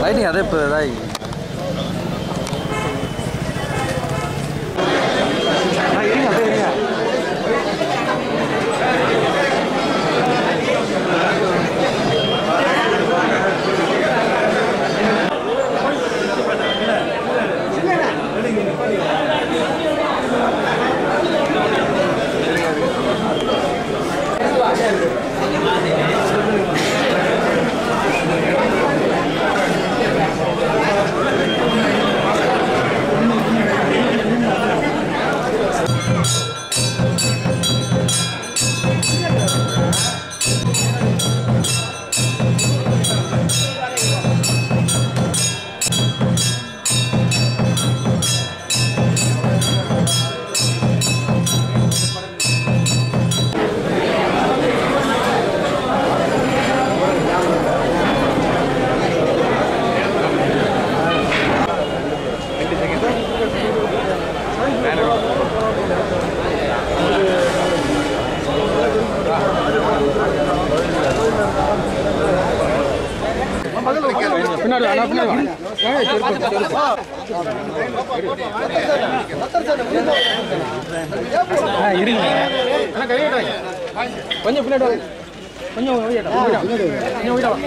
Lighting அதே இப்போ இதாகி. ஓரமா ஏய் லைட்டிங் அதே இப்போ இதாகி கொஞ்சம் பின்னாடி வாங்க. கொஞ்சம் வெளியிடா, வெளியிடா. கொஞ்சம் வெளியிடா வா.